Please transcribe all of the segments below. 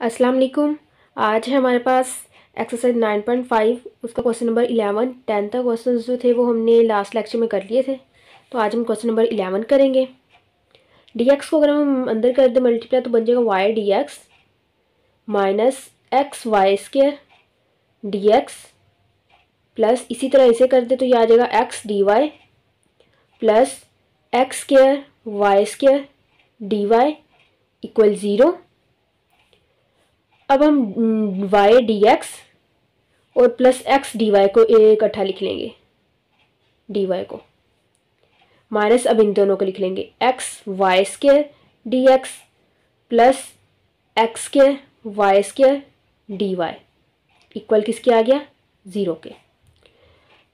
अस्सलाम वालेकुम। आज है हमारे पास एक्सरसाइज 9.5 उसका क्वेश्चन नंबर 11 टेंथ का क्वेश्चन जो थे वो हमने लास्ट लेक्चर में कर लिए थे। तो आज हम क्वेश्चन नंबर 11 करेंगे। डी एक्स को अगर हम अंदर कर दें मल्टीप्लाई तो बन जाएगा y d x minus x y square d x plus इसी तरह इसे कर दे तो यह आ जाएगा x d y plus x square y square d y equal zero अब हम वाई डी एक्स और प्लस एक्स डी वाई को इकट्ठा लिख लेंगे। डी वाई को। माइनस अब इन दोनों को लिख लेंगे। X y square d x plus x square y square d y equal किसके आ गया? ज़ीरो के।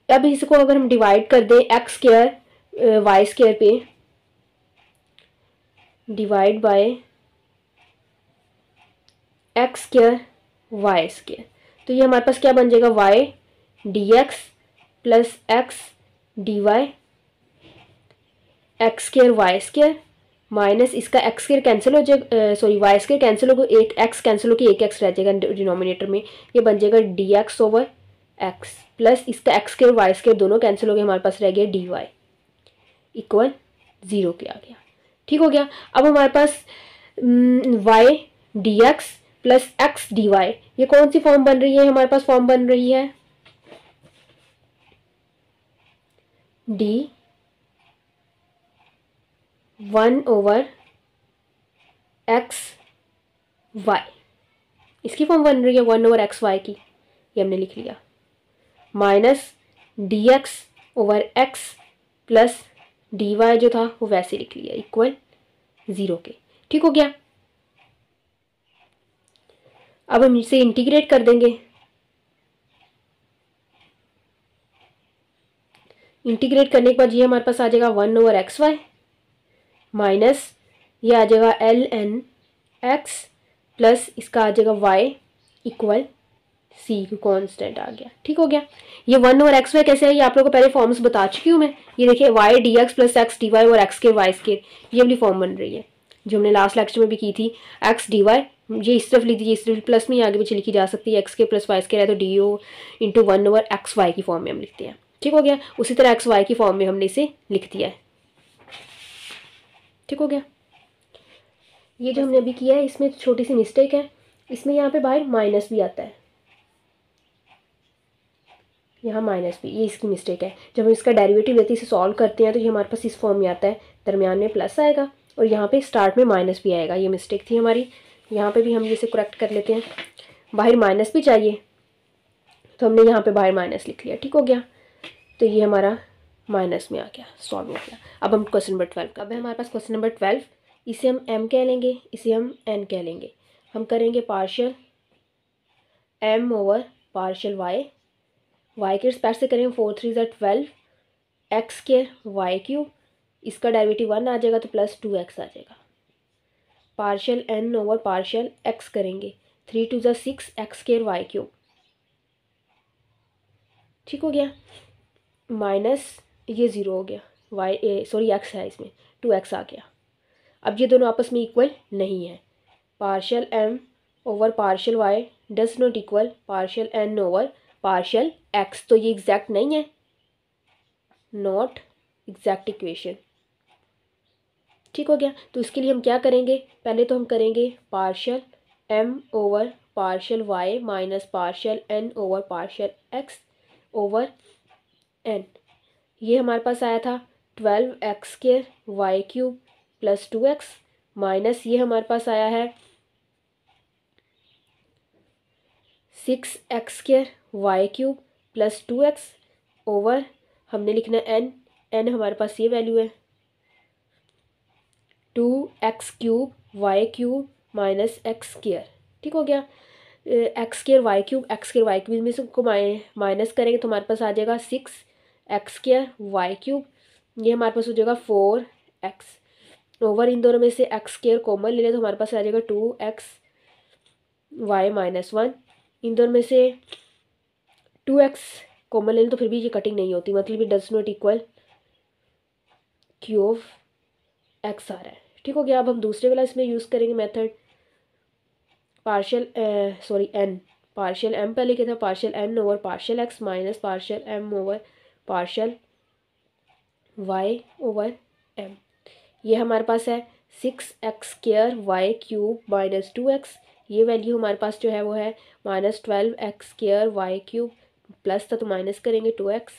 अब इसको अगर हम डिवाइड कर दें एक्स स्केयर वाई स्केयर पे divide by x square y square तो ये हमारे पास क्या बन जाएगा? Y d x plus x d y x square y square minus इसका एक्स स्केयर कैंसिल हो जाएगा सॉरी वाई स्केयर कैंसिल होगा, एक एक्स कैंसिल होकर एक एक्स रह जाएगा डिनोमिनेटर में। ये बन जाएगा d x over x plus इसका एक्स स्केयर वाई स्केयर दोनों कैंसिल हो गए हमारे पास रह गया डी वाई इक्वल ज़ीरो के आ गया ठीक हो गया? अब हमारे पास y d x plus x d y ये कौन सी फॉर्म बन रही है? हमारे पास फॉर्म बन रही है d one over x y इसकी फॉर्म बन रही है वन ओवर एक्स वाई की। ये हमने लिख लिया। Minus d x over x plus d y जो था, वो वैसे लिख लिया इक्वल ज़ीरो के। ठीक हो गया? अब हम इसे इंटीग्रेट कर देंगे। इंटीग्रेट करने के बाद ये हमारे पास आ जाएगा one over x y minus ये आ जाएगा एल एन एक्स प्लस इसका आ जाएगा वाई इक्वल सी कॉन्स्टेंट आ गया। ठीक हो गया? ये वन और एक्स वाई कैसे है? ये आप लोगों को पहले फॉर्म्स बता चुकी हूँ मैं। ये देखिए y d x plus x d y और एक्स के वाई के ये वाली फॉर्म बन रही है, जो हमने लास्ट लेक्चर में भी की थी। एक्स डी वाई ये इस तरफ़ लिख दीजिए इस तरफ़ प्लस में आगे पीछे लिखी जा सकती है एक्स के प्लस वाई के है तो d o into one over x y की फॉर्म में हम लिखते हैं। ठीक हो गया? उसी तरह एक्स वाई की फॉर्म में हमने इसे लिख दिया है। ठीक हो गया? ये जो हमने अभी किया है, इसमें छोटी सी मिस्टेक है। इसमें यहाँ पे बाहर माइनस भी आता है। यहाँ माइनस भी, ये इसकी मिस्टेक है। जब हम इसका डेरिवेटिव लेते हैं, इसे सॉल्व करते हैं तो ये हमारे पास इस फॉर्म में आता है। दरमियान में प्लस आएगा और यहाँ पे स्टार्ट में माइनस भी आएगा। ये मिस्टेक थी हमारी। यहाँ पे भी हम इसे करेक्ट कर लेते हैं। बाहर माइनस भी चाहिए। तो हमने यहाँ पे बाहर माइनस लिख लिया, ठीक हो गया? तो ये हमारा माइनस में आ गया सॉल्व हो गया। अब हम क्वेश्चन नंबर ट्वेल्व का, अब है हमारे पास क्वेश्चन नंबर ट्वेल्व इसे हम एम कह लेंगे, इसे हम एन कह लेंगे। हम करेंगे partial m over partial y y के रिस्पेक्ट से करेंगे फोर थ्री ज़ा ट्वेल्व एक्स के वाई क्यूब इसका डेरिवेटिव वन आ जाएगा तो प्लस टू एक्स आ जाएगा। Partial n over partial x करेंगे। थ्री टू ज़ा six x square y cube ठीक हो गया? माइनस ये ज़ीरो हो गया। वाई सॉरी एक्स है इसमें। टू एक्स आ गया। अब ये दोनों आपस में इक्वल नहीं है। Partial m over partial y does not equal partial n over partial x तो ये एग्जैक्ट नहीं है। नॉट एग्जैक्ट इक्वेशन ठीक हो गया। तो इसके लिए हम क्या करेंगे? पहले तो हम करेंगे partial m over partial y minus partial n over partial x over n ये हमारे पास आया था ट्वेल्व एक्स के y cube plus two x minus ये हमारे पास आया है six x square y cube plus two x over हमने लिखना है एन एन हमारे पास ये वैल्यू है। X cube, y cube, minus x square ठीक हो गया? X square y cube, x square y cube में से को माइनस करेंगे तो हमारे पास आ जाएगा six, x square y cube. ये हमारे पास हो जाएगा फोर एक्स। ओवर इन दोनों में से एक्स स्केयर कॉमन ले लें तो हमारे पास आ जाएगा two x, y minus one. इन दोनों में से टू एक्स कॉमन ले लें तो फिर भी ये कटिंग नहीं होती मतलब ये does not equal q of x आ रहा है। ठीक हो गया, अब हम दूसरे वाला इसमें यूज़ करेंगे method partial sorry n partial m पहले क्या था? Partial n over partial x minus partial m over partial y over m ये हमारे पास है six x square y cube minus two x ये वैल्यू हमारे पास जो है वो है minus twelve x square y cube plus था तो माइनस करेंगे टू एक्स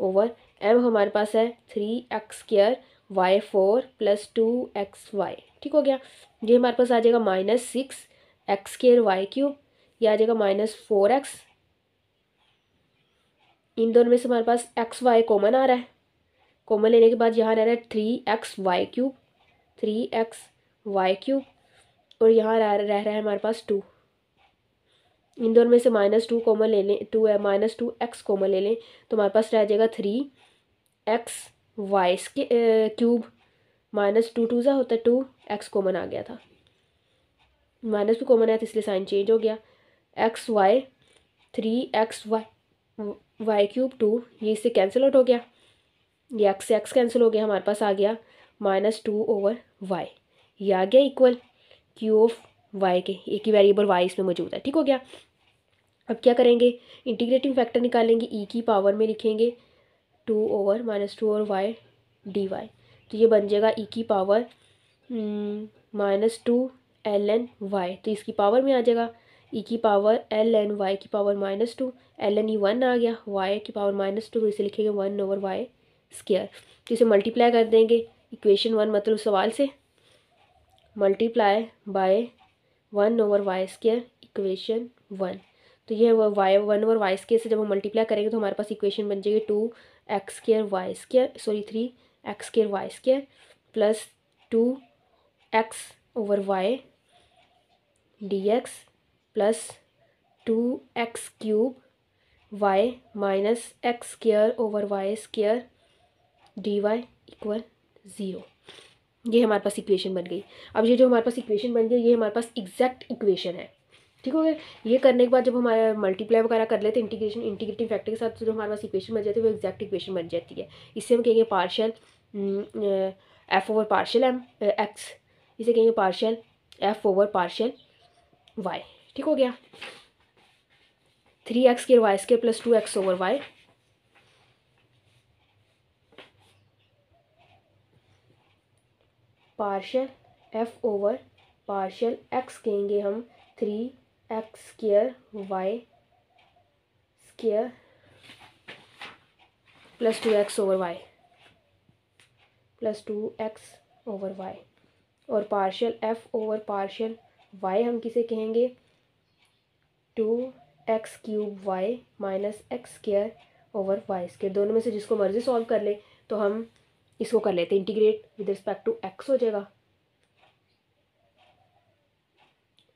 ओवर एम हमारे पास है three x square y four plus two x y. ठीक हो गया? ये हमारे पास आ जाएगा minus six x square y cube, ये आ जाएगा माइनस फोर एक्स। इन दोनों में से हमारे पास एक्स वाई कॉमन आ रहा है। कॉमन लेने के बाद यहाँ रह रहा है three x y cube, three x y cube, और यहाँ रह रह रहा है हमारे पास टू। इन दोनों में से माइनस टू कॉमन ले लें, टू है माइनस टू एक्स कॉमन ले लें तो हमारे पास रह जाएगा थ्री एक्स वाई के क्यूब माइनस टू टू ज़ा होता है टू एक्स कॉमन आ गया था। माइनस टू कॉमन है तो इसलिए साइन चेंज हो गया। X y three x y y cube two ये इससे कैंसिल आउट हो गया। ये एक्स से एक्स कैंसिल हो गया, हमारे पास आ गया माइनस टू ओवर वाई ये आ गया इक्वल क्यू ऑफ़ वाई के, एक ही वेरिएबल वाई इसमें मौजूद है, ठीक हो गया। अब क्या करेंगे? इंटीग्रेटिंग फैक्टर निकालेंगे ई e की पावर में लिखेंगे। Two over minus two over y d y. तो ये बन जाएगा ई e की power minus two l n y. तो इसकी पावर में आ जाएगा ई e की पावर एल एन वाई की power minus two, l n e one आ गया, वाई की पावर माइनस टू तो इसे लिखेंगे वन ओवर वाई स्केयर तो इसे मल्टीप्लाई कर देंगे इक्वेशन वन मतलब सवाल से। Multiply by one over y square equation one तो ये y one over y square से जब हम मल्टीप्लाई करेंगे तो हमारे पास इक्वेशन बन जाएगी two x square y square sorry three x square y square plus two x over y d x plus two x cube y minus x square over y square d y equal zero ये हमारे पास equation बन गई। अब ये जो हमारे पास इक्वेशन बन गई ये हमारे पास एग्जैक्ट इक्वेशन है। ठीक हो गया ये करने के बाद जब हमारा मल्टीप्लाई वगैरह कर लेते हैं इंटीग्रेशन इंटीग्रेटिंग फैक्टर के साथ जो हमारे पास इक्वेशन बन जाती है, वो एग्जैक्ट इक्वेशन बन जाती है। इससे हम कहेंगे partial f over partial m x इसे कहेंगे partial f over partial y ठीक हो गया? थ्री एक्स के y square plus two x over y partial f over partial x कहेंगे हम three x square y square plus two x over y plus two x over y और partial f over partial y हम किसे कहेंगे? Two x cube y minus x square over y square दोनों में से जिसको मर्ज़ी सॉल्व कर ले तो हम इसको कर लेते integrate with respect to x हो जाएगा।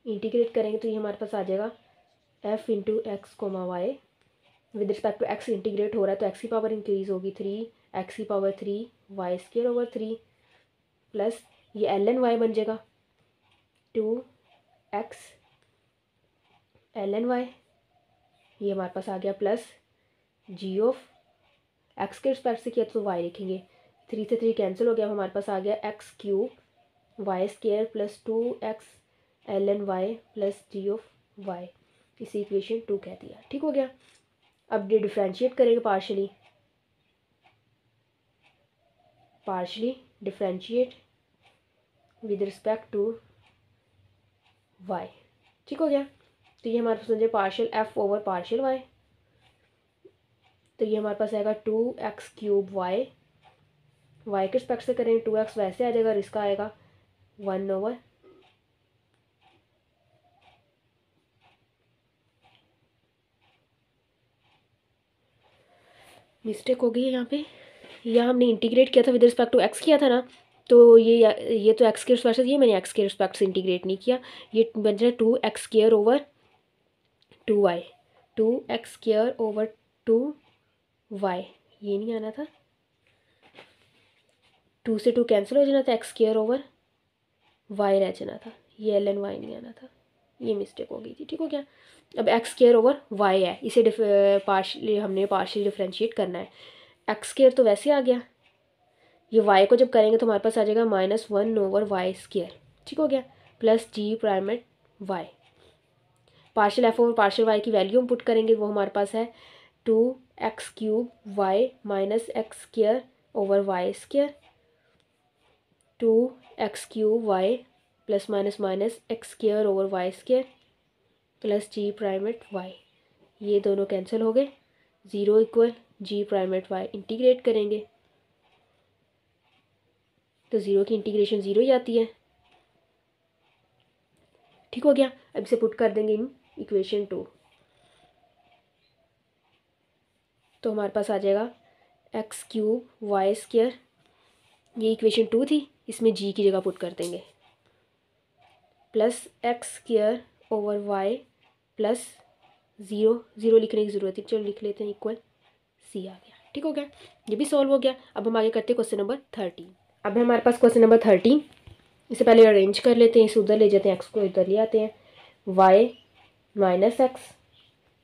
इंटीग्रेट करेंगे तो ये हमारे पास आ जाएगा f into x comma y with respect to x integrate हो रहा है तो एक्स की पावर इंक्रीज होगी थ्री एक्स की power three y square over three plus ये एल एन वाई बन जाएगा. Two x l n y ये हमारे पास आ गया प्लस जी ऑफ़ एक्स के रिस्पेक्ट से किया तो वाई लिखेंगे. थ्री से थ्री कैंसिल हो गया हमारे पास आ गया x cube y square plus two x l n y plus g of y, इसी इक्वेशन टू कह दिया। ठीक हो गया? अब ये डिफ्रेंशिएट करेंगे partially partially differentiate with respect to y ठीक हो गया? तो ये हमारे पास समझे partial f over partial y तो ये हमारे पास आएगा two x cube y y के रिस्पेक्ट से करेंगे? टू एक्स वैसे आ जाएगा और इसका आएगा वन ओवर मिस्टेक हो गई है यहाँ पे। यहाँ हमने इंटीग्रेट किया था विद रिस्पेक्ट टू एक्स किया था ना तो ये ये तो एक्स के रिस्पेक्ट से ये मैंने एक्स के रिस्पेक्ट से इंटीग्रेट नहीं किया। ये जाए two x square over two y two x square over two y ये नहीं आना था। टू से टू कैंसिल हो जाना था एक्स केयर ओवर वाई रह जाना था। ये एल एन वाई नहीं आना था। ये मिस्टेक हो गई थी। ठीक हो गया? अब एक्स केयर ओवर वाई है, इसे पार्शली हमने पार्शली डिफ्रेंशिएट करना है। एक्स केयर तो वैसे आ गया। ये वाई को जब करेंगे तो हमारे पास आ जाएगा minus one over y square ठीक हो गया? Plus g primate y partial f over partial y की वैल्यू हम पुट करेंगे, वो हमारे पास है two x cube y minus x square over y square two x cube y plus minus minus x square over y square plus g primate y ये दोनों cancel हो गए। Zero equal g primate y integrate करेंगे। तो zero की integration zero ही आती है। ठीक हो गया। अब इसे पुट कर देंगे इन इक्वेशन टू तो हमारे पास आ जाएगा एक्स क्यूब वाई स्क्र ये इक्वेशन टू थी। इसमें जी की जगह पुट कर देंगे। Plus x square over Y plus zero zero लिखने की ज़रूरत है। चलो लिख लेते हैं इक्वल सी आ गया। ठीक हो गया? ये भी सॉल्व हो गया। अब हम आगे करते हैं क्वेश्चन नंबर थर्टीन अब हमारे पास क्वेश्चन नंबर थर्टीन इसे पहले अरेंज कर लेते हैं, इसे उधर ले जाते हैं एक्स को इधर ले आते हैं। वाई माइनस एक्स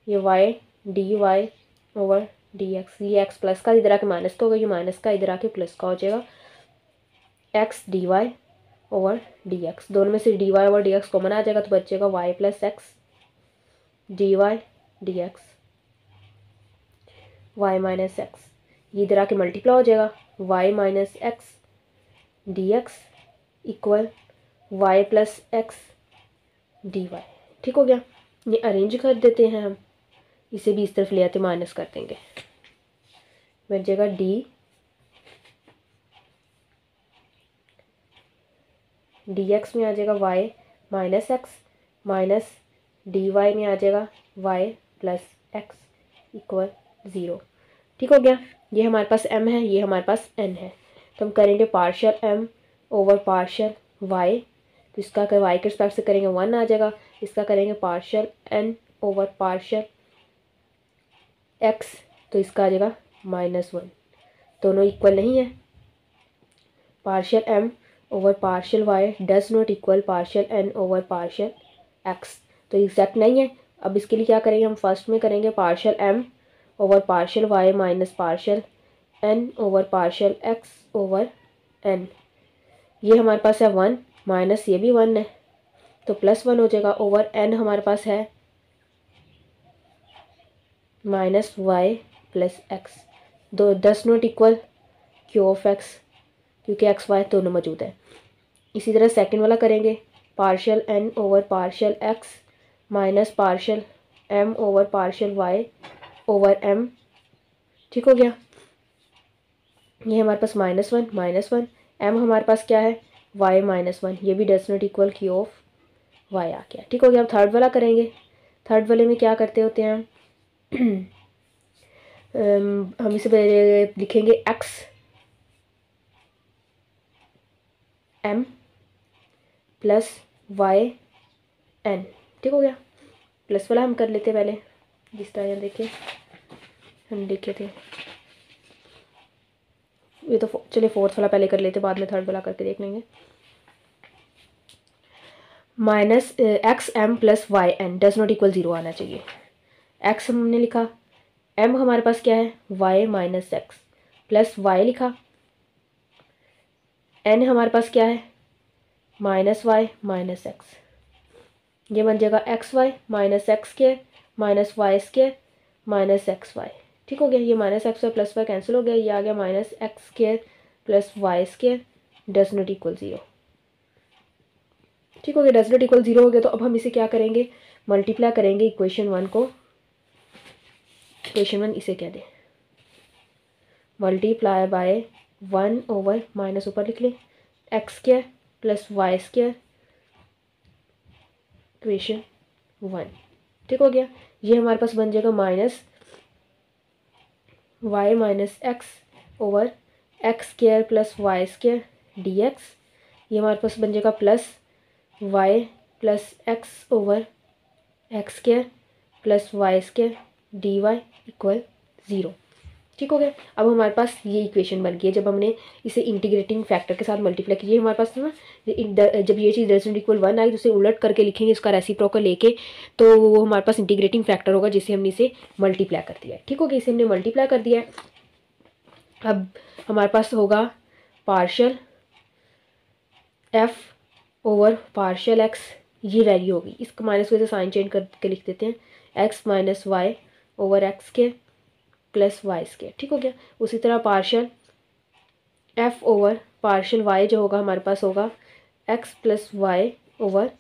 ये y d y over d x ये एक्स प्लस का इधर आके माइनस का होगा ये माइनस का इधर आके प्लस का हो जाएगा। X d y over d x दोनों में से d y over d x common आ जाएगा तो बचेगा y plus x d y d x y minus x ये इधर आके मल्टीप्लाई हो जाएगा। Y minus x d x equal y plus x d y ठीक हो गया? ये अरेंज कर देते हैं हम। इसे भी इस तरफ़ ले आते माइनस कर देंगे। बन जाएगा डी डी एक्स में आ जाएगा y minus x minus d y में आ जाएगा y plus x equal zero ठीक हो गया? ये हमारे पास एम है, ये हमारे पास एन है। तो हम करेंगे partial M over partial y तो इसका अगर वाई के रिस्पेक्ट से करेंगे वन आ जाएगा, इसका करेंगे partial N over partial x तो इसका आ जाएगा माइनस वन दोनों इक्वल नहीं है। Partial M over partial y does not equal partial N over partial x तो एग्जैक्ट नहीं है। अब इसके लिए क्या करेंगे? हम फ़र्स्ट में करेंगे partial M over partial y minus partial N over partial x over N ये हमारे पास है वन माइनस ये भी वन है। तो प्लस वन हो जाएगा। ओवर एन हमारे पास है माइनस वाई प्लस एक्स दो दस not equal Q of x क्योंकि एक्स वाई दोनों मौजूद है। इसी तरह सेकंड वाला करेंगे। Partial N over partial x minus partial M over partial y over M. ठीक हो गया? ये हमारे पास minus one minus one. M हमारे पास क्या है? Y minus one. ये भी डज नॉट इक्वल की ऑफ़ वाई आ गया। ठीक हो गया? अब थर्ड वाला करेंगे। थर्ड वाले में क्या करते होते हैं? हम इसे लिखेंगे x, M, plus y, N. ठीक हो गया। प्लस वाला हम कर लेते पहले। जिस तरह यहाँ देखिए। हम लिखे थे। ये तो चलिए फोर्थ वाला पहले कर लेते, बाद में थर्ड वाला करके देख लेंगे। Minus x M plus y N does not equal zero आना चाहिए। एक्स हमने लिखा। एम हमारे पास क्या है? Y minus x plus y लिखा। एन हमारे पास क्या है? माइनस वाई माइनस एक्स ये बन जाएगा एक्स वाई माइनस एक्स के minus y square minus x y ठीक हो गया? ये minus x y plus y cancel हो गया। ये आ गया माइनस एक्स के plus y square does not equal zero ठीक हो गया? डज नॉट इक्वल ज़ीरो हो गया। तो अब हम इसे क्या करेंगे? मल्टीप्लाई करेंगे इक्वेशन वन को। इक्वेशन वन इसे कह दें? Multiply by one over minus ऊपर लिख लें। X square plus y square equation one ठीक हो गया? ये हमारे पास बन जाएगा minus y minus x over x square plus y square d x ये हमारे पास बन जाएगा plus y plus x over x square plus y square d y equal zero ठीक हो गया? अब हमारे पास ये इक्वेशन बन गई है जब हमने इसे इंटीग्रेटिंग फैक्टर के साथ मल्टीप्लाई कीजिए हमारे पास ना जब ये चीज़ रेजिडेंट इक्वल वन आई तो उसे उलट करके लिखेंगे इसका रेसिप्रोकल लेके तो वो हमारे पास इंटीग्रेटिंग फैक्टर होगा, जिसे हमने इसे मल्टीप्लाई कर दिया है। ठीक हो गया? इसे हमने मल्टीप्लाई कर दिया है। अब हमारे पास होगा partial f over partial x ये वैल्यू होगी। इसको माइनस वजह साइन चेंज करके लिख देते हैं। X minus y over x के। प्लस वाई स्केयर ठीक हो गया? उसी तरह partial f over partial y जो होगा हमारे पास होगा x plus y over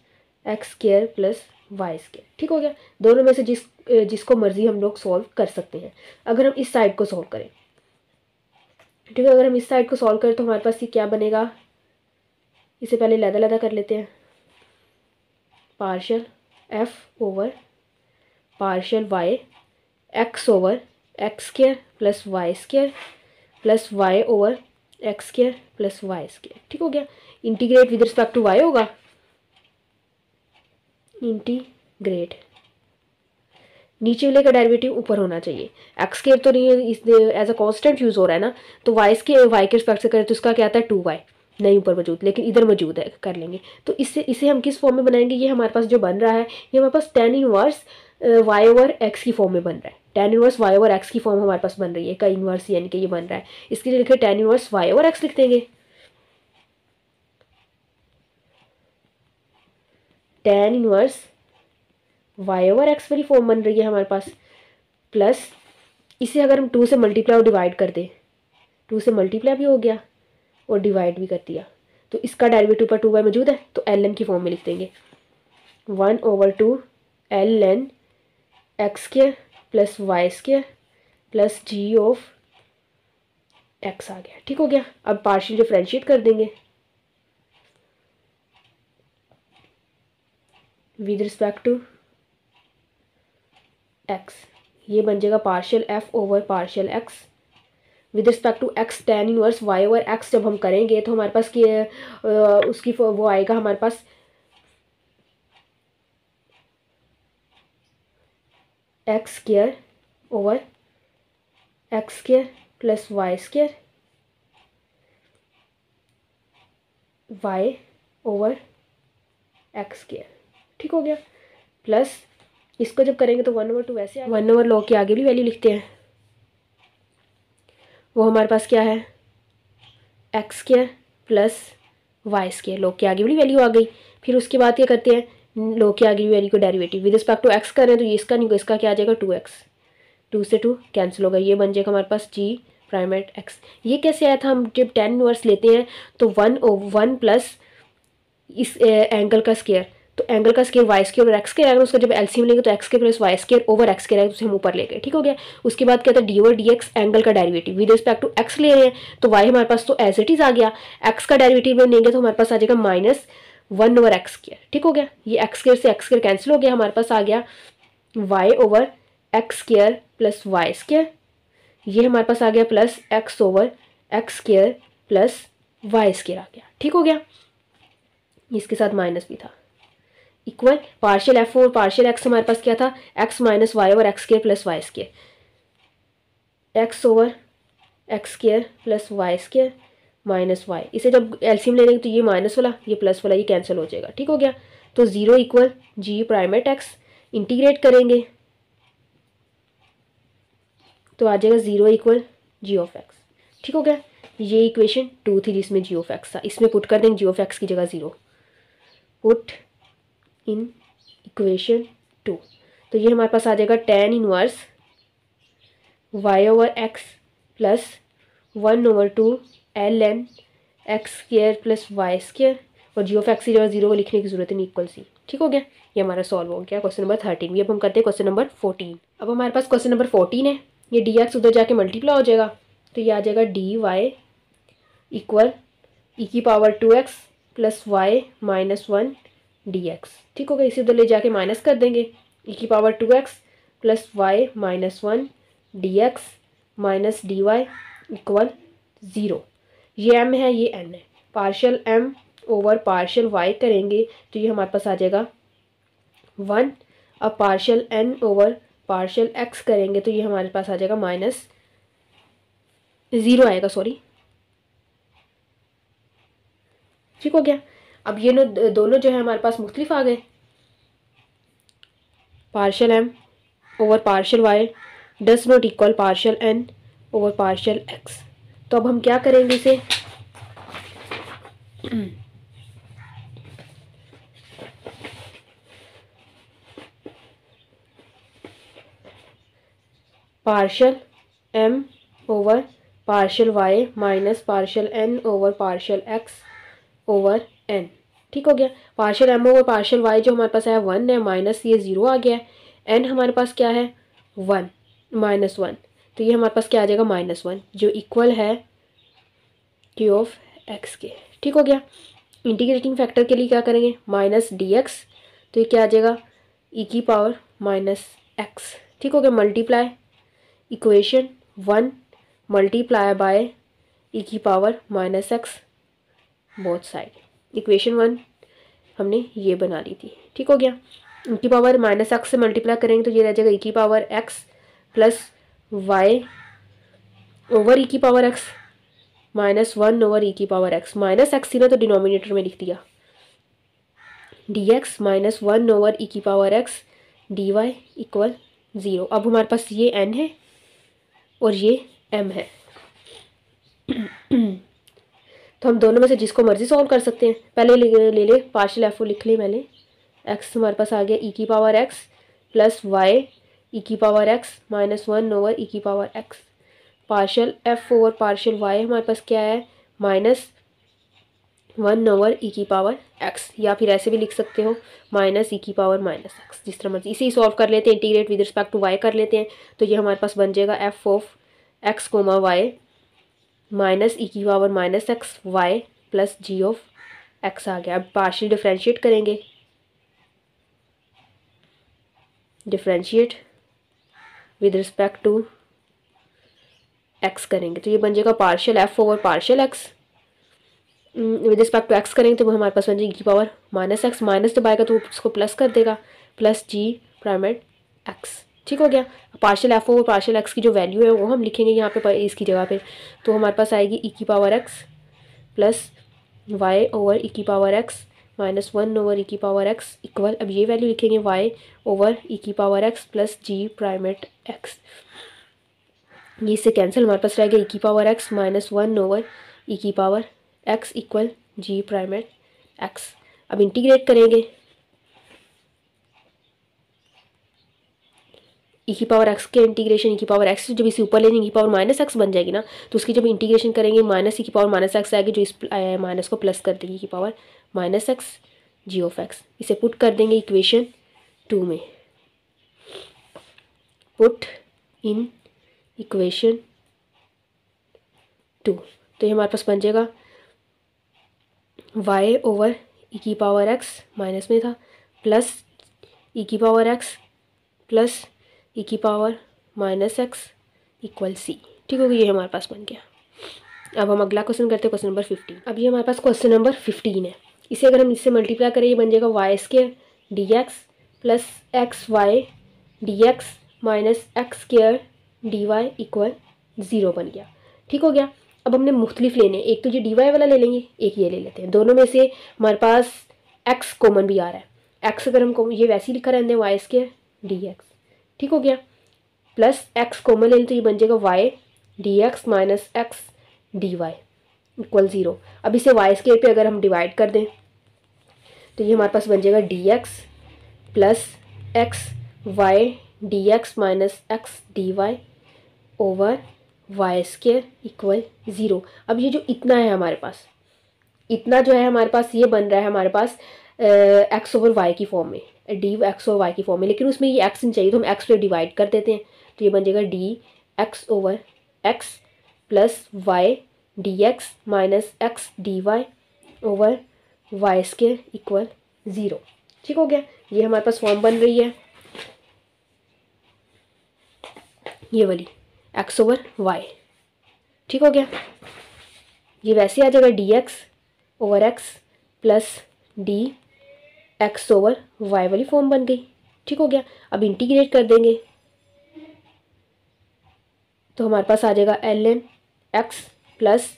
x square plus y square ठीक हो गया? दोनों में से जिस, जिसको मर्ज़ी हम लोग सॉल्व कर सकते हैं। अगर हम इस साइड को सॉल्व करें, ठीक है? अगर हम इस साइड को सॉल्व करें तो हमारे पास ये क्या बनेगा? इसे पहले लदा लदा कर लेते हैं। Partial f over partial y x over x square plus y square plus y over x square plus y square ठीक हो गया? Integrate with respect to y होगा? इंटीग्रेट नीचे वाले का डेरिवेटिव ऊपर होना चाहिए। एक्स स्केयर तो नहीं है, इस एज अ कांस्टेंट यूज़ हो रहा है ना तो वाई के वाई के रिस्पेक्ट से करें तो इसका क्या आता है? टू वाई नहीं ऊपर मौजूद, लेकिन इधर मौजूद है, कर लेंगे। तो इससे, इसे हम किस फॉर्म में बनाएँगे? ये हमारे पास जो बन रहा है, ये हमारे पास tan inverse y over x की फॉर्म में बन रहा है। Tan inverse y over x की फॉर्म हमारे पास बन रही है, का इनवर्स यानी कि ये बन रहा है। इसके लिए लिखे tan inverse y over x लिख देंगे। Tan inverse y over x वाली फॉर्म बन रही है हमारे पास। प्लस इसे अगर हम टू से मल्टीप्लाई और डिवाइड कर दें टू से मल्टीप्लाई भी हो गया और डिवाइड भी कर दिया तो इसका डेरिवेटिव पर टू वाई मौजूद है तो एल एन की फॉर्म में लिख देंगे। One over two l n x square plus y square plus g of x आ गया। ठीक हो गया? अब पार्शियल डिफ्रेंशिएट कर देंगे। विद रिस्पेक्ट टू एक्स ये बन जाएगा partial f over partial x with respect to x tan inverse y over x जब हम करेंगे तो हमारे पास की उसकी वो आएगा हमारे पास x square over x square plus y square y over x square ठीक हो गया? प्लस इसको जब करेंगे तो वन ओवर टू वैसे वन ओवर लॉ की आगे भी वैल्यू लिखते हैं। वो हमारे पास क्या है? X square plus y square log के आगे वाली वैल्यू आ गई। फिर उसके बाद क्या करते हैं? लोग के आगे वैल्यू को derivative with respect to x करें तो ये इसका नहीं, इसका क्या आ जाएगा? टू एक्स टू से टू कैंसिल होगा. ये बन जाएगा हमारे पास जी प्राइमेट एक्स ये कैसे आया था? हम जब टेन वर्स लेते हैं तो वन ओ वन प्लस इस एंगल का स्केयर तो एंगल का स्केयर वाई स्केयर और एक्स स्केयर अगर उसका जब एलसीएम लेंगे तो एक्स के plus y square over x के स्केयर उसे हम ऊपर ले गए. ठीक हो गया? उसके बाद क्या था d over d x angle का derivative with respect to x ले रहे हैं तो वाई हमारे पास तो एज इट इज़ आ गया. एक्स का डेरिवेटिव लेंगे तो हमारे पास आ जाएगा minus one over x square ठीक हो गया? ये एक्स स्केयर से एक्स स्केयर कैंसिल हो गया, हमारे पास आ गया y over x square plus y square ये हमारे पास आ गया plus x over x square plus y square आ गया। ठीक हो गया? इसके साथ माइनस भी था। इक्वल पार्शियल एफ़ और पार्शियल एक्स हमारे पास क्या था? X minus y over x square plus y square x over x square plus y square minus y इसे जब एल्सियम ले लेंगे तो ये माइनस वाला, ये प्लस वाला, ये कैंसिल हो जाएगा। ठीक हो गया? तो zero equal g prime x integrate करेंगे। तो आ जाएगा zero equal g of x ठीक हो गया? ये इक्वेशन टू थी जिसमें जी ऑफ़ एक्स था। इसमें पुट कर देंगे जी ऑफ़ एक्स की जगह zero put in equation two तो ये हमारे पास आ जाएगा tan inverse y over x plus one over two l n x square plus y square और जी ऑफ़ एक्स की जगह ज़ीरो को लिखने की ज़रूरत है इक्वल सी ठीक हो गया? ये हमारा सॉल्व हो गया। क्वेश्चन नंबर थर्टीन ये अब हम करते हैं क्वेश्चन नंबर फोर्टीन अब हमारे पास क्वेश्चन नंबर फोर्टीन है। ये डी एक्स उधर जाके मल्टीप्लाई हो जाएगा। तो ये आ जाएगा डी वाई इक्वल ई की power two x plus y minus one d x ठीक हो गया? इसी उधर ले जाके माइनस कर देंगे। ई की power two x plus y minus one d x minus d y equal zero ये एम है, ये एन है। Partial M over partial y करेंगे तो ये हमारे पास आ जाएगा वन अब partial N over partial x करेंगे तो ये हमारे पास आ जाएगा माइनस ज़ीरो आएगा सॉरी ठीक हो गया। अब ये दोनों जो है हमारे पास मुख्तलिफ़ आ गए। Partial M over partial y does not equal partial N over partial x तो अब हम क्या करेंगे इसे? Partial M over partial y minus partial N over partial x over N. ठीक हो गया? Partial M over partial y जो हमारे पास है, वन है, माइनस ये ज़ीरो आ गया है। एन हमारे पास क्या है? One, minus one. तो ये हमारे पास क्या आ जाएगा? माइनस वन, जो इक्वल है क्यू ऑफ़ एक्स के। ठीक हो गया? इंटीग्रेटिंग फैक्टर के लिए क्या करेंगे? माइनस डी एक्स तो ये क्या आ जाएगा? ई e की पावर माइनस एक्स ठीक हो गया? Multiply equation one multiply by e की power minus x both side equation one हमने ये बना ली थी। ठीक हो गया? ई की पावर माइनस एक्स से मल्टीप्लाई करेंगे तो ये रह जाएगा ई की power x plus y over e की power x minus one over e की पावर एक्स माइनस एक्स थी ना तो डिनोमिनेटर में लिख दिया। D x minus one over e की power x d y equal zero अब हमारे पास ये एन है और ये एम है। तो हम दोनों में से जिसको मर्ज़ी सॉल्व कर सकते हैं। पहले ले ले ले पार्शल एफ़ लिख ले मैंने। एक्स हमारे पास आ गया ई e की power x plus y e की power x minus one over e की power x partial f over partial y हमारे पास क्या है? माइनस वन ओवर ई की पावर एक्स या फिर ऐसे भी लिख सकते हो माइनस ई की पावर माइनस एक्स जिस तरह मर्ज़ी, इसे ही सॉल्व कर लेते हैं integrate with respect to y कर लेते हैं तो ये हमारे पास बन जाएगा f of x comma y minus e की power minus x y plus g of x आ गया। अब पार्शियल डिफ्रेंशिएट करेंगे। Differentiate with respect to x करेंगे। तो ये बन जाएगा partial f over partial x with respect to x करेंगे तो वो हमारे पास बन जाएगी पावर माइनस एक्स माइनस जब आएगा तो उसको प्लस कर देगा। प्लस जी प्राइमेट एक्स ठीक हो गया? Partial f over partial x की जो वैल्यू है वो हम लिखेंगे यहाँ पे इसकी जगह पे। तो हमारे पास आएगी ई e की power x plus y over e की power x minus one over e की पावर एक्स इक्वल, अब ये वैल्यू लिखेंगे वाई ओवर ई की power x plus g prime x ये इससे कैंसिल हमारे पास रहेगा ई की power x minus one over e की power x equal g prime x अब इंटीग्रेट करेंगे। ई की पावर एक्स के इंटीग्रेशन ई की पावर एक्स जब इसे ऊपर ले जाएँगे पावर माइनस एक्स बन जाएगी ना तो उसकी जब इंटीग्रेशन करेंगे माइनस ई की पावर माइनस एक्स आएगी, जो इस माइनस को प्लस कर देगी ई की power minus x, g of x. इसे पुट कर देंगे इक्वेशन टू में। Put in equation two. तो ये हमारे पास बन जाएगा। वाई ओवर ई की पावर एक्स माइनस में था प्लस ई की पावर एक्स प्लस ई की power minus x equal c ठीक हो गया, ये हमारे पास बन गया। अब हम अगला क्वेश्चन करते हैं क्वेश्चन नंबर फिफ्टीन अब ये हमारे पास क्वेश्चन नंबर फिफ्टीन है। इसे अगर हम इससे मल्टीप्लाई करें, ये बन जाएगा y square d x plus x y d x minus x square d y equal zero बन गया। ठीक हो गया? अब हमने मुख्तलिफ़ लेने एक तो ये डी वाई वाला ले लेंगे, एक ये ले लेते हैं। दोनों में से हमारे पास एक्स कॉमन भी आ रहा है। एक्स अगर हम ये वैसे ही लिखा रहते हैं वाई स्केयर डी एक्स ठीक हो गया? प्लस एक्स कॉमन ले तो ये बन जाएगा y d x minus x d y equal zero अब इसे वाई स्केयर पर अगर हम डिवाइड कर दें तो ये हमारे पास बन जाएगा d x plus x y d x minus x d y over y square equal zero अब ये जो इतना है हमारे पास, इतना जो है हमारे पास, ये बन रहा है हमारे पास एक्स ओवर वाई की फॉर्म में डी एक्स ओवर वाई की फॉर्म में। लेकिन उसमें ये एक्स नहीं चाहिए तो हम एक्स पे डिवाइड कर देते हैं तो ये बन जाएगा d x over x plus y d x minus x d y over y square equal zero ठीक हो गया? ये हमारे पास फॉर्म बन रही है। ये वाली एक्स ओवर वाई ठीक हो गया? ये वैसे आ जाएगा d x over x plus d x over y वाली फॉर्म बन गई। ठीक हो गया? अब इंटीग्रेट कर देंगे। तो हमारे पास आ जाएगा l n x plus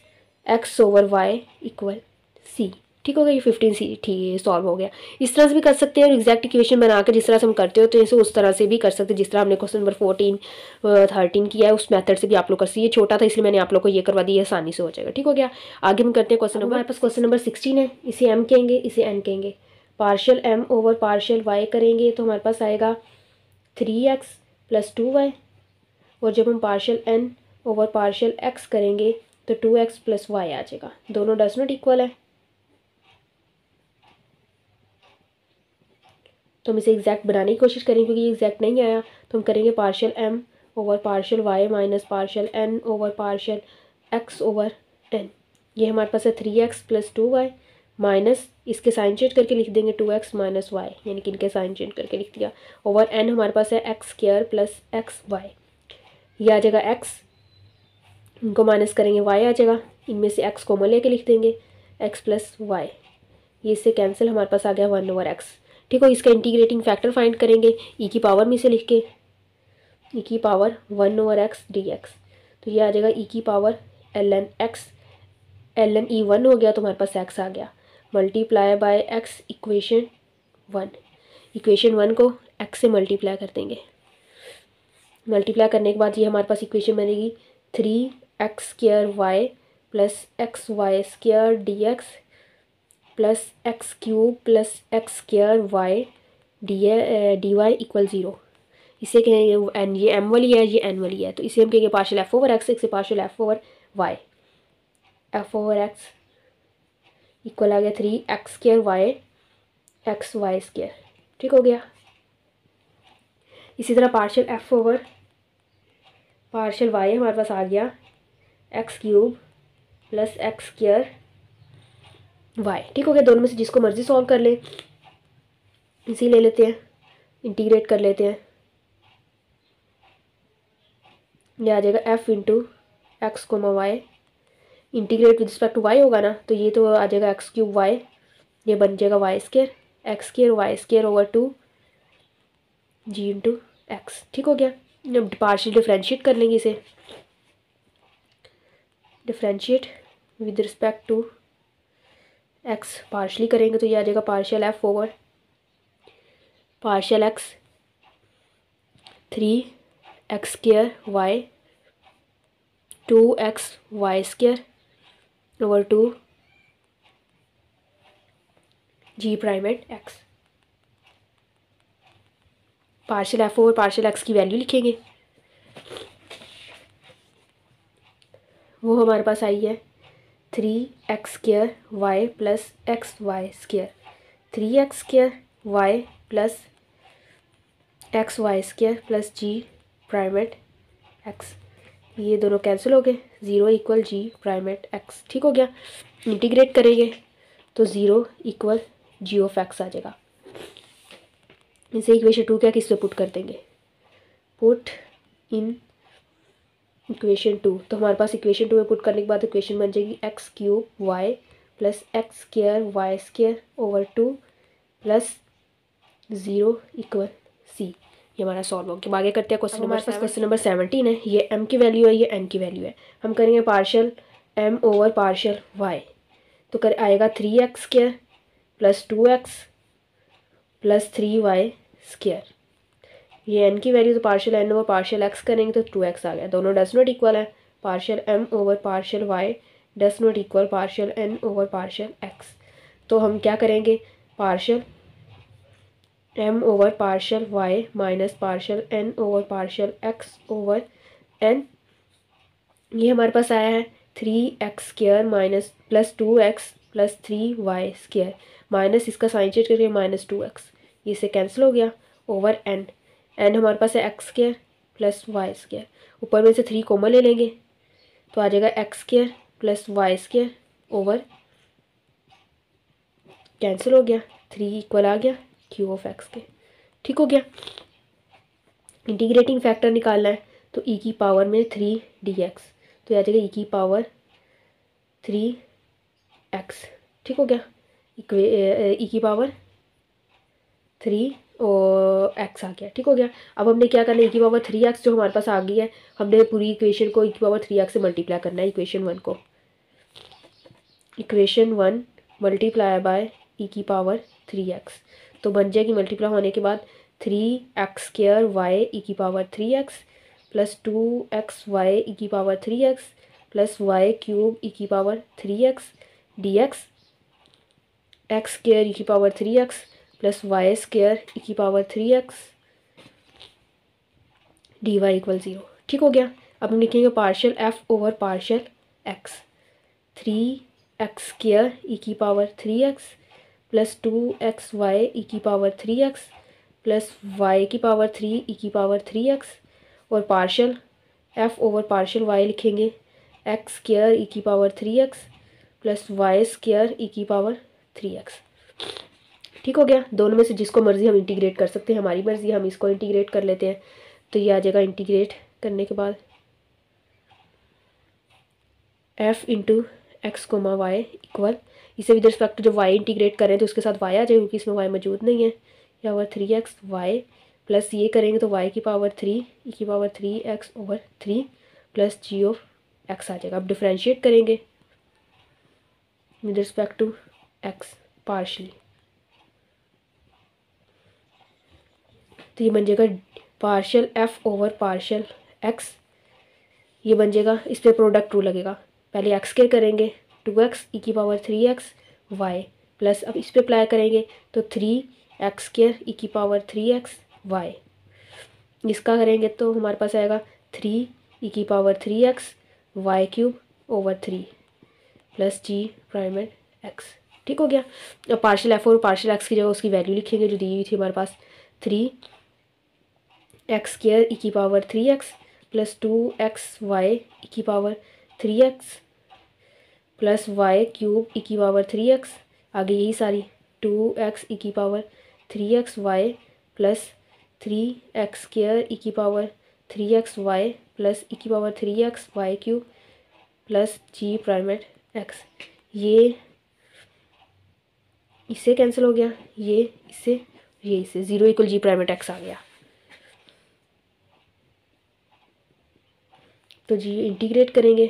x over y equal c ठीक हो गया ये फिफ्टीन सी ठीक है सॉल्व हो गया। इस तरह से भी कर सकते हैं और एग्जैक्ट इक्वेशन बनाकर जिस तरह से हम करते हो तो इसे उस तरह से भी कर सकते हैं। जिस तरह हमने क्वेश्चन नंबर फोर्टीन थर्टीन किया है, उस मेथड से भी आप लोग कर सकते ये छोटा था, इसलिए मैंने आप लोग को ये करवा दिया आसानी से हो जाएगा। ठीक हो गया? आगे हम करते हैं क्वेश्चन नंबर हमारे पास क्वेश्चन नंबर सिक्सटीन है। इसे एम कहेंगे, इसे एन कहेंगे। Partial m over partial y करेंगे तो हमारे पास आएगा three x plus two y और जब हम partial n over partial x करेंगे तो टू एक्स प्लस वाई आ जाएगा। दोनों डज नॉट इक्वल है। तो हम इसे एग्जैक्ट बनाने की कोशिश करेंगे क्योंकि ये एग्जैक्ट नहीं आया। तो हम करेंगे partial m over partial y minus partial n over partial x over n ये हमारे पास है three x plus two y minus इसके साइन चेंज करके लिख देंगे टू एक्स माइनस वाई यानी कि इनके साइन चेंज करके लिख दिया। ओवर एन हमारे पास है x square plus x y ये आ जाएगा एक्स इनको माइनस करेंगे वाई आ जाएगा। इनमें से एक्स कॉमन लेके लिख देंगे। एक्स प्लस वाई ये इससे कैंसिल हमारे पास आ गया वन ओवर एक्स ठीक है, इसका इंटीग्रेटिंग फैक्टर फाइंड करेंगे ई e की पावर में से लिख के। ई e की power one over x d x तो ये आ जाएगा ई e की power l n x l n e one हो गया तो हमारे पास एक्स आ गया। Multiply by x equation one equation one को एक्स से मल्टीप्लाई कर देंगे। मल्टीप्लाई करने के बाद ये हमारे पास इक्वेशन बनेगी three x square y plus x y square d x plus x cube plus x square y d d y equal zero. इसे कहेंगे एन, ये एम वाली है, ये एन वाली है। तो इसे हम कहेंगे पार्शल एफ़ ओवर एक्स इसे partial f over y f over x equal आ गया three x square y x y square ठीक हो गया? इसी तरह partial f over partial y हमारे पास आ गया। X cube plus x square y. ठीक हो गया, दोनों में से जिसको मर्ज़ी सॉल्व कर ले। इसी ले लेते हैं, इंटीग्रेट कर लेते हैं। ये आ जाएगा f into x comma y. Integrate with respect to y होगा ना तो ये तो आ जाएगा एक्स क्यूब वाई। ये बन जाएगा y square x square y square over two g into x. ठीक हो गया पार्शियल डिफ्रेंशिएट कर लेंगे इसे। Differentiate with respect to x partially करेंगे तो ये आ जाएगा partial f over partial x three x square y two x y square over two g prime prime at x partial f over partial x की value लिखेंगे। वो हमारे पास आई है। Three x square y plus x y square three x square y plus x y square plus g prime at x. ये दोनों cancel हो गए। Zero equal g prime at x. ठीक हो गया। इंटीग्रेट करेंगे तो zero equal g of x आ जाएगा। इसे इक्वेशन टू क्या किस पे पुट कर देंगे। Put in equation two. तो हमारे पास इक्वेशन टू में पुट करने के बाद इक्वेशन बन जाएगी x cube y plus x square y square over two plus zero equal c. ये हमारा सॉल्व हो गया। आगे करते हैं क्वेश्चन हमारे पास क्वेश्चन नंबर सेवनटीन है। ये एम की वैल्यू है ये एन की वैल्यू है। हम करेंगे partial m over partial y तो कर आएगा three x square plus two x plus three y square ये एन की वैल्यू तो partial n over partial x करेंगे तो टू एक्स आ गया। दोनों डस नॉट इक्वल है। Partial m over partial y does not equal partial n over partial x तो हम क्या करेंगे? Partial m over partial y minus partial n over partial x over n ये हमारे पास आया है three x square minus plus two x plus three y square minus इसका साइन चेंज करके माइनस टू एक्स ये से कैंसिल हो गया ओवर एन एन हमारे पास है x square plus y square ऊपर में से थ्री कोमन ले लेंगे. तो आ जाएगा x square plus y square over cancel हो गया. थ्री इक्वल आ गया. क्यू ऑफ़ एक्स के ठीक हो गया. इंटीग्रेटिंग फैक्टर निकालना है. तो ई e की पावर में थ्री डी एक्स तो आ जाएगा ई e की पावर थ्री एक्स ठीक हो गया. ई e की पावर थ्री और एक्स आ गया, ठीक हो गया। अब हमने क्या करना है? की पावर थ्री एक्स जो हमारे पास आ गई है, हमने पूरी इक्वेशन को ई पावर थ्री एक्स से मल्टीप्लाई करना है इक्वेशन वन को। Equation one multiply by e की पावर थ्री एक्स तो बन जाएगी मल्टीप्लाई होने के बाद three x square y e की power three x plus two x y e की power three x plus y cube e की power three x d x x square e की power three x plus y square e की power three x d y equal zero ठीक हो गया? अब हम लिखेंगे partial f over partial x three x square e की power three x plus two x y e की power three x plus y की पावर थ्री ई की पावर थ्री एक्स और partial f over partial y लिखेंगे. X square e की power three x plus y square e की power three x ठीक हो गया? दोनों में से जिसको मर्ज़ी हम इंटीग्रेट कर सकते हैं, हमारी मर्ज़ी, हम इसको इंटीग्रेट कर लेते हैं। तो ये आ जाएगा इंटीग्रेट करने के बाद। F into x comma y equal इसे विद रिस्पेक्ट जब वाई इंटीग्रेट करें तो उसके साथ वाई आ जाए क्योंकि इसमें वाई मौजूद नहीं है। या over three x y plus ये करेंगे तो वाई की पावर थ्री ई की power three x over three plus g of x आ जाएगा। अब डिफ्रेंशिएट करेंगे। With respect to x partially तो ये बन जाएगा partial f over partial x ये बन जाएगा, इस पर प्रोडक्ट टू लगेगा। पहले एक्स के करेंगे टू एक्स ई की power three x y plus अब इस पर अप्लाई करेंगे तो थ्री एक्स स्केयर ई की पावर थ्री एक्स वाई इसका करेंगे तो हमारे पास आएगा थ्री ई की power three x y cube over three plus g prime at x ठीक हो गया? अब पार्शल एफ़ और पार्शल एक्स की जगह उसकी वैल्यू लिखेंगे जो दी हुई थी हमारे पास थ्री एक्स स्केयर ई की power three x plus two x y की power three x plus y cube e की पावर थ्री एक्स आगे यही सारी टू एक्स ई की power three x y plus three x square e की power three x y plus e की power three x y cube plus g prime at x ये इससे cancel हो गया, ये इससे ये इससे zero equal g prime at x आ गया। तो जी इंटीग्रेट करेंगे।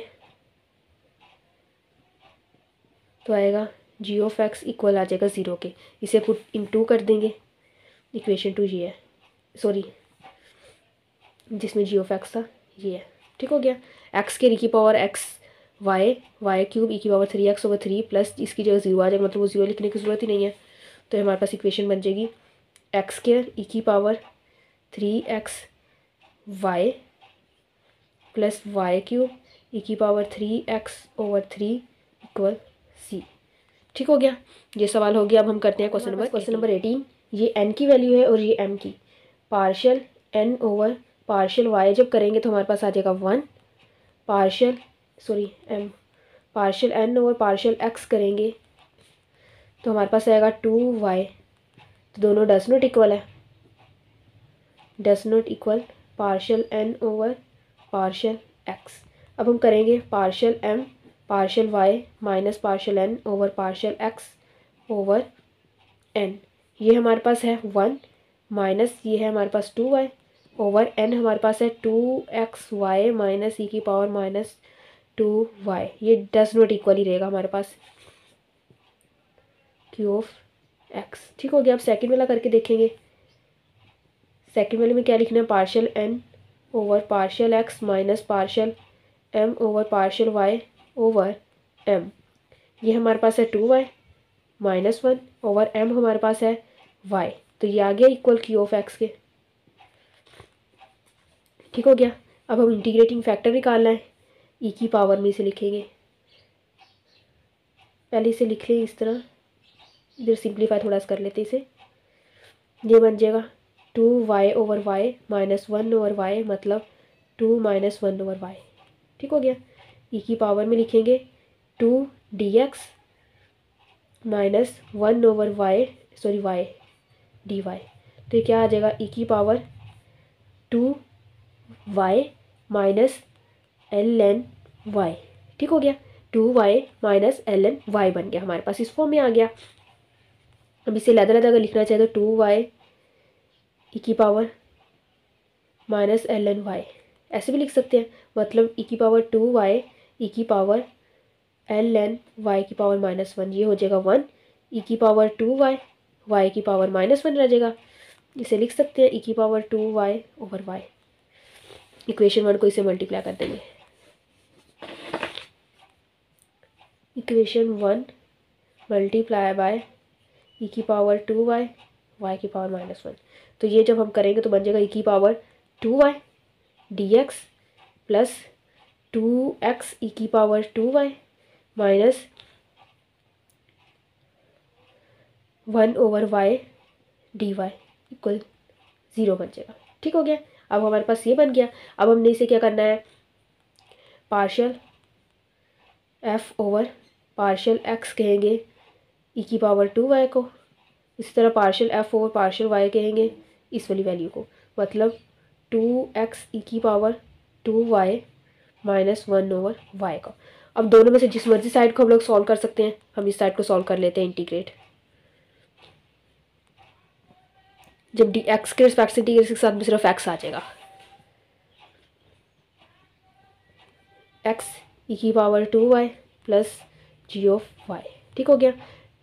तो आएगा जी ऑफ़ एक्स इक्वल आ जाएगा ज़ीरो के। इसे पुट इन टू कर देंगे। इक्वेशन टू ये है। सॉरी जिसमें जी ऑफ़ एक्स था, ये है। ठीक हो गया? एक्स के की power x y y cube e की power three x over three plus इसकी जगह ज़ीरो आ जाएगा। मतलब वो ज़ीरो लिखने की ज़रूरत ही नहीं है। तो हमारे पास इक्वेशन बन जाएगी। एक्स केयर ई की power three x y plus y cube e की power three x over three equal c ठीक हो गया? ये सवाल हो गया, अब हम करते हैं question number question number eighteen ये एन की वैल्यू है और ये एम की. Partial n over partial y जब करेंगे तो हमारे पास आ जाएगा one partial sorry m partial n over partial x करेंगे तो हमारे पास आएगा टू वाई तो दोनों डस नोट इक्वल है. Does not equal partial n over partial x अब हम करेंगे partial m partial y minus partial n over partial x over n ये हमारे पास है वन माइनस ये है हमारे पास टू वाई ओवर एन हमारे पास है two x y minus e की पावर माइनस टू वाई ये डज नॉट इक्वल ही रहेगा हमारे पास. क्यू ऑफ़ एक्स ठीक हो गया, अब सेकंड वाला करके देखेंगे. सेकंड वाले में क्या लिखना है? Partial n over partial x minus partial m over partial y over m ये हमारे पास है two y minus one over m हमारे पास है वाई तो ये आ गया इक्वल क्यू ऑफ़ एक्स के। ठीक हो गया? अब हम इंटीग्रेटिंग फैक्टर निकालना है। ई e की पावर में इसे लिखेंगे। पहले इसे लिख लें इस तरह। इधर सिंप्लीफाई थोड़ा सा कर लेते इसे। ये बन जाएगा। Two y over y minus one over y मतलब two minus one over y ठीक हो गया? ई की पावर में लिखेंगे two d x minus one over y sorry y d y तो ये क्या आ जाएगा? ई की power two y minus l n y ठीक हो गया? Two y minus l n y बन गया। हमारे पास इस फॉर्म में आ गया। अब इसे लदा लदा अगर लिखना चाहे तो टू वाई ई की power minus l n y ऐसे भी लिख सकते हैं। मतलब ई की पावर टू वाई ई की पावर एल एन वाई की पावर माइनस वन ये हो जाएगा वन ई की पावर टू वाई वाई की पावर माइनस वन रह जाएगा। इसे लिख सकते हैं। ई की power two y over y equation one को इसे मल्टीप्लाई कर देंगे। Equation one multiply by e की पावर टू वाई वाई की पावर माइनस वन तो ये जब हम करेंगे तो बन जाएगा ई की power two y d x plus two x e की power two y minus one over y d y equal zero बन जाएगा। ठीक हो गया? अब हमारे पास ये बन गया। अब हमने इसे क्या करना है? Partial f over partial x कहेंगे। ई की पावर टू वाई को। इसी तरह partial f over partial y कहेंगे। इस वाली वैल्यू को। मतलब टू एक्स ई की power two y minus one over y का। अब दोनों में से जिस मर्ज़ी साइड को हम लोग सॉल्व कर सकते हैं, हम इस साइड को सॉल्व कर लेते हैं इंटीग्रेट जब डी एक्स के रिस्पेक्ट से इंटीग्रेट के साथ में सिर्फ़ एक्स आ जाएगा। एक्स ई की power two y plus g of y ठीक हो गया?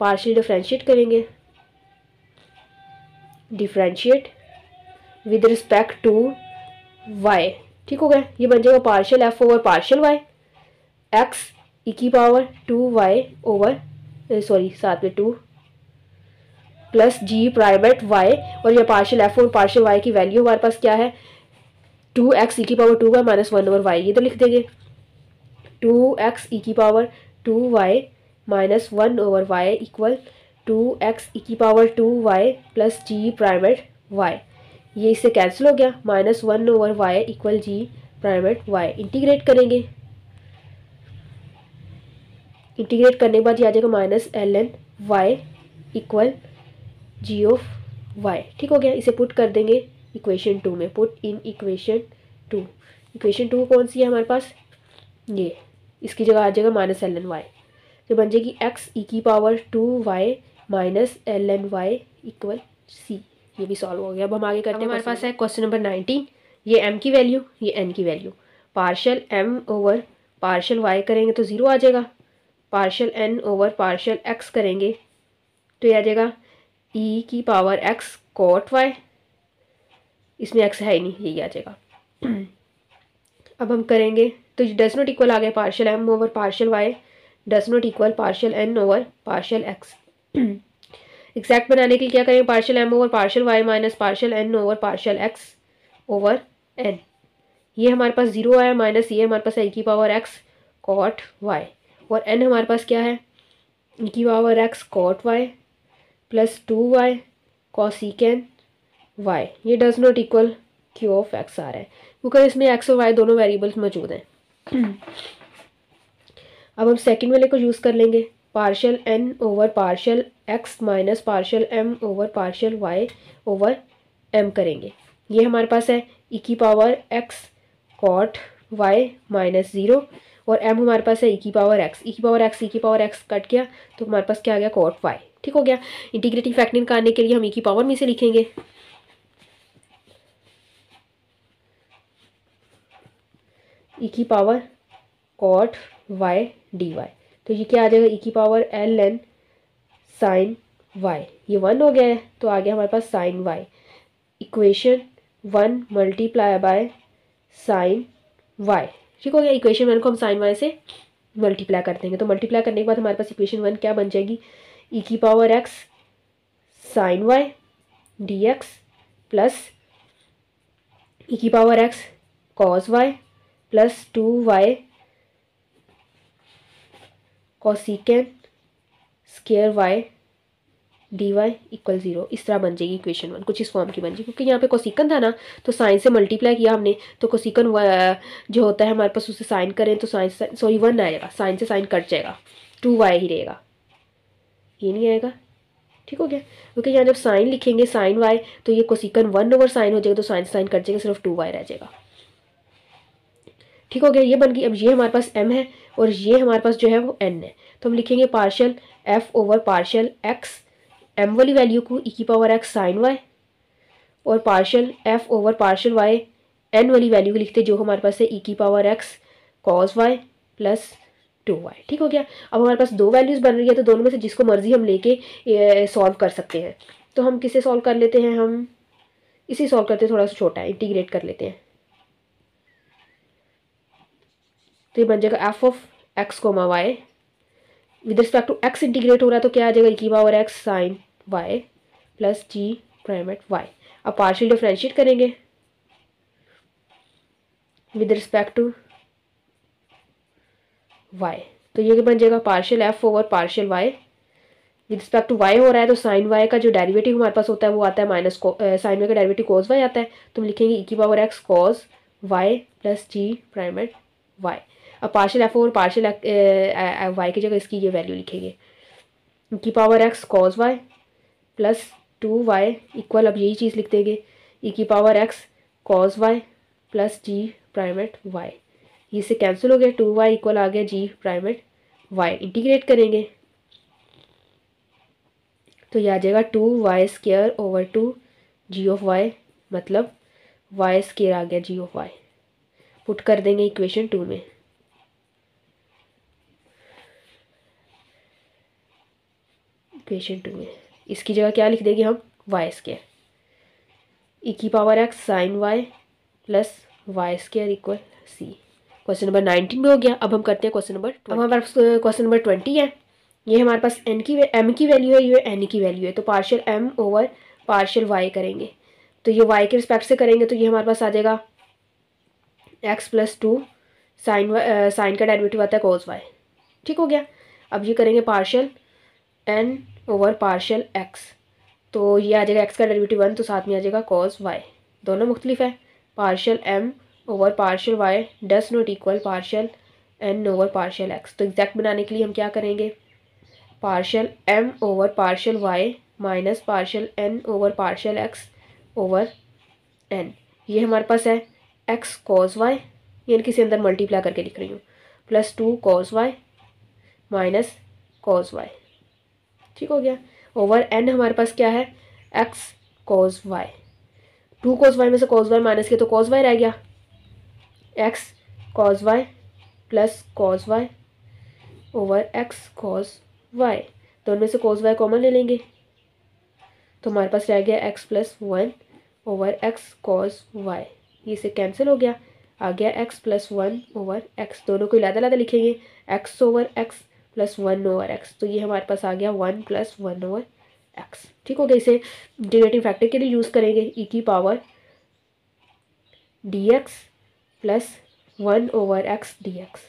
पार्शियल डिफ्रेंशिएट करेंगे। Differentiate with respect to y ठीक हो गया? ये बन जाएगा partial f over partial y x e की power two y over sorry साथ में two plus g prime at y और ये पार्शियल एफ़ और पार्शियल वाई की वैल्यू हमारे पास क्या है? टू एक्स ई की power two y minus one over y ये तो लिख देंगे। टू एक्स ई की power two y minus one over y equal two x e की power two y plus g prime at y ये इससे cancel हो गया। Minus one over y equal g prime at y integrate करेंगे। Integrate करने के बाद ये आ जाएगा minus l n y equal g of y ठीक हो गया? इसे पुट कर देंगे इक्वेशन टू में। Put in equation two equation two कौन सी है हमारे पास? ये। इसकी जगह आ जाएगा माइनस एल एन वाई तो बन जाएगी एक्स ई की power two y minus l n y equal c ये भी सॉल्व हो गया। अब हम आगे करते हैं। हमारे पास है क्वेश्चन नंबर नाइनटीन ये एम की वैल्यू ये एन की value partial m over partial y करेंगे तो ज़ीरो आ जाएगा। Partial n over partial x करेंगे तो ये आ जाएगा। ई की पावर एक्स कॉट वाई इसमें एक्स है ही नहीं यही आ जाएगा। अब हम करेंगे तो डस नॉट इक्वल आ गया partial m over partial y does not equal partial n over partial x exact बनाने के लिए क्या करेंगे? Partial m over partial y minus partial n over partial x over n ये हमारे पास ज़ीरो आया माइनस ये हमारे पास है ई की पावर एक्स कॉट वाई और एन हमारे पास क्या है? ई की power x cot y plus two y cosec y ये does not equal q of x आ रहा है। क्योंकि इसमें एक्स और वाई दोनों वेरिएबल्स मौजूद हैं। अब हम सेकंड वाले को यूज़ कर लेंगे। Partial n over partial x minus partial m over partial y over m करेंगे। ये हमारे पास है। ई की power x cot y minus zero और एम हमारे पास है ई की पावर एक्स ई की पावर एक्स ई की पावर एक्स कट गया तो हमारे पास क्या आ गया? कॉट वाई ठीक हो गया। इंटीग्रेटिंग फैक्टर निकालने के लिए हम ई की पावर में से लिखेंगे। ई की power cot y d y तो ये क्या आ जाएगा? ई की power l n sine y ये वन हो गया है तो आ गया हमारे पास sine y equation one multiply by sine y ठीक हो गया इक्वेशन वन को हम साइन वाई से मल्टीप्लाई कर देंगे। तो मल्टीप्लाई करने के बाद हमारे पास इक्वेशन वन क्या बन जाएगी? ई की power x sine y d x plus e की power x cos y plus two y cosec square y d y equal zero इस तरह बन जाएगी इक्वेशन वन कुछ इस फॉर्म की बन जाएगी। क्योंकि यहाँ पे कोसिकन था ना तो साइन से मल्टीप्लाई किया हमने तो कोसिकन जो होता है हमारे पास उसे साइन करें तो साइन सॉरी वन आएगा। साइन से साइन कट जाएगा। टू वाई ही रहेगा। ये नहीं आएगा। ठीक हो गया? क्योंकि यहाँ जब साइन लिखेंगे साइन वाई तो ये कोसिकन वन ओवर साइन हो जाएगा तो साइन साइन कट जाएगा, सिर्फ़ टू वाई रह जाएगा। ठीक हो गया, ये बन गई। अब ये हमारे पास एम है और ये हमारे पास जो है वो एन है। तो हम लिखेंगे partial f over partial x m वाली वैल्यू को ई की पावर एक्स साइन वाई और partial f over partial y n वाली वैल्यू को लिखते जो हमारे पास है ई की power x cos y plus two y ठीक हो गया? अब हमारे पास दो वैल्यूज़ बन रही है तो दोनों में से जिसको मर्ज़ी हम लेके सॉल्व कर सकते हैं। तो हम किसे सॉल्व कर लेते हैं हम? इसे सॉल्व करते हैं, थोड़ा सा छोटा है इंटीग्रेट कर लेते हैं। तो ये बन जाएगा f of x comma y with respect to x integrate हो रहा है तो क्या आ जाएगा? की power x sine y plus g prime at y अब पार्शियल डिफ्रेंशिएट करेंगे. विद रिस्पेक्ट टू वाई तो ये बन जाएगा partial f over partial y with respect to y हो रहा है तो साइन वाई का जो डेरिवेटिव हमारे पास होता है वो आता है माइनस साइन वाई का डेरिवेटिव कॉज वाई आता है। तो हम लिखेंगे ई की power x cos y plus g prime at y अब पार्शियल एफ़ और पार्शियल वाई की जगह इसकी ये वैल्यू लिखेंगे। की power x cos y plus two y equal अब यही चीज़ लिख देंगे। ई की power x cos y plus g prime at y ये से कैंसिल हो गया टू वाई इक्वल आ गया जी प्राइमेट वाई इंटीग्रेट करेंगे। तो यह आ जाएगा two y square over two g of y मतलब वाई स्केयर आ गया जी ऑफ़ वाई पुट कर देंगे इक्वेशन टू में। इक्वेशन टू में। इसकी जगह क्या लिख देंगे हम? वाई स्केयर ई की power x sine y plus y square equal c question number nineteen में हो गया। अब हम करते हैं क्वेश्चन नंबर अब हमारे पास क्वेश्चन नंबर ट्वेंटी है। ये हमारे पास एन की एम की वैल्यू है, ये एन की वैल्यू है। तो partial m over partial y करेंगे। तो ये वाई के रिस्पेक्ट से करेंगे तो ये हमारे पास आ जाएगा x plus two sine sine का डेरिवेटिव आता है कोज वाई ठीक हो गया। अब ये करेंगे partial n over partial x तो ये आ जाएगा एक्स का डेरिवेटिव वन तो साथ में आ जाएगा कॉज वाई दोनों मुख्तलिफ़ है. Partial m over partial y does not equal partial n over partial x तो एग्जैक्ट बनाने के लिए हम क्या करेंगे? Partial m over partial y minus partial n over partial x over n ये हमारे पास है एक्स कॉज वाई ये किसी अंदर मल्टीप्लाई करके लिख रही हूँ. Plus two cos y minus cos y ठीक हो गया। ओवर एन हमारे पास क्या है? X cos y two cos y में से कॉज वाई माइनस किया तो कॉज वाई रह गया। X cos y plus cos y over x cos y दोनों में से कॉज वाई कॉमन ले लेंगे। तो हमारे पास रह गया x plus one over x cos y ये से कैंसिल हो गया। आ गया x plus one over x दोनों को लादा लादा लिखेंगे। X over x plus one over x तो ये हमारे पास आ गया one plus one over x ठीक हो गया इसे। इंटीग्रेटिंग फैक्टर के लिए यूज़ करेंगे। ई e की power d x plus one over x d x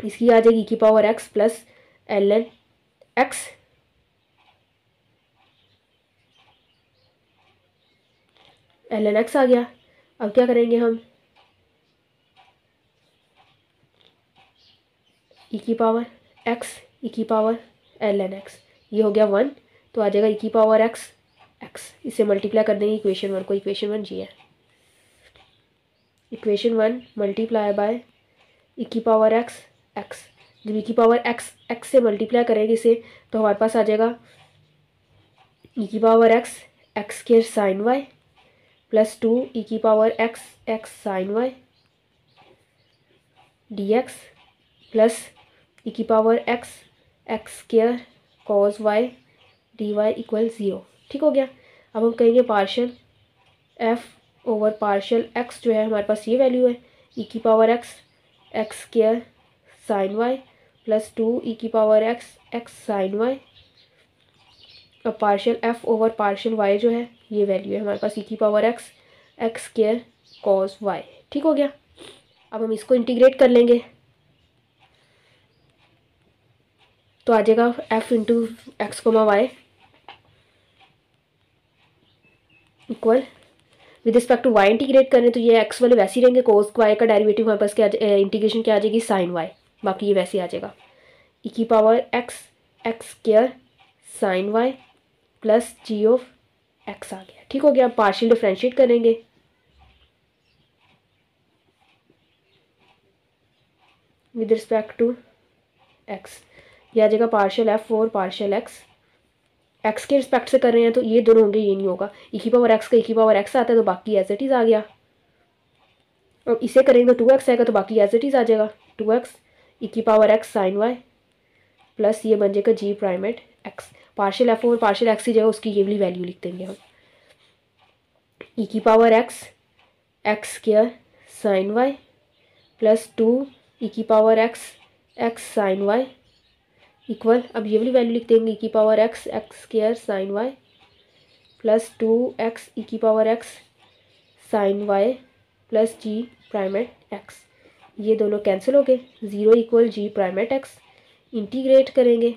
इसकी आ जाएगी ई की power x plus l n x l n x आ गया। अब क्या करेंगे हम? ई की पावर एक्स ई की पावर एल एन एक्स ये हो गया वन तो आ जाएगा ई की पावर एक्स एक्स इसे मल्टीप्लाई कर देंगे इक्वेशन वन को. इक्वेशन वन जी है. Equation one multiply by e की पावर एक्स एक्स जब ई की पावर एक्स एक्स से मल्टीप्लाई करेंगे इसे तो हमारे पास आ जाएगा ई की पावर एक्स एक्स के sine y plus two e की power x x sine y d x plus e की power x x care cos y d y equal zero ठीक हो गया? अब हम कहेंगे partial f over partial x जो है, हमारे पास ये वैल्यू है। ई की power x x care sine y plus two e की power x x sine y अब partial f over partial y जो है, ये वैल्यू है हमारे पास ई की power x x care cos y ठीक हो गया? अब हम इसको इंटीग्रेट कर लेंगे। तो आ जाएगा f into x comma y equal with respect to y integrate करें तो ये एक्स वाले वैसे ही रहेंगे कोस वाई का डेरिवेटिव हमारे पास क्या इंटीग्रेशन क्या आ जाएगी? साइन वाई बाकी ये वैसे ही आ जाएगा। ई की power x x square sine y plus g of x आ गया। ठीक हो गया अब पार्शियल डिफ्रेंशिएट करेंगे। विद रिस्पेक्ट टू एक्स ये आ जाएगा partial f for partial x x के रिस्पेक्ट से कर रहे हैं तो ये दोनों होंगे, ये नहीं होगा। ई की पावर एक्स का ई की पावर एक्स आता है तो बाकी एज इट इज़ आ गया। और इसे करेंगे तो टू एक्स आएगा तो बाकी एज इट इज़ आ जाएगा। टू एक्स ई की power x sine y plus ये बन जाएगा g prime at x partial f और पार्शियल एक्स की जगह उसकी ये वाली वैल्यू लिख देंगे हम। E power x x square sine y plus two e power x x sine y equal. अब ये वाली वैल्यू लिख देंगे ई की power x x square sine y plus two x e की power x sine y plus g prime at x ये दोनों cancel हो गए। Zero equal g prime at x integrate करेंगे।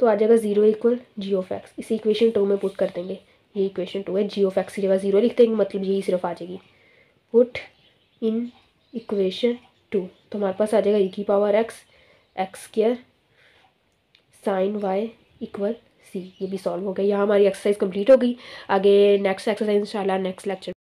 तो आ जाएगा zero equal g of x इसी इक्वेशन टू में पुट कर देंगे। ये इक्वेशन टू है। जी ऑफ़ एक्स की जगह ज़ीरो लिख देंगे। मतलब यही सिर्फ़ आ जाएगी। पुट इन इक्वेशन टू तो हमारे पास आ जाएगा ई की power x x square sine y equal c ये भी सॉल्व हो गया। यहाँ हमारी एक्सरसाइज कंप्लीट हो गई। आगे नेक्स्ट एक्सरसाइज इंशाल्लाह नेक्स्ट लेक्चर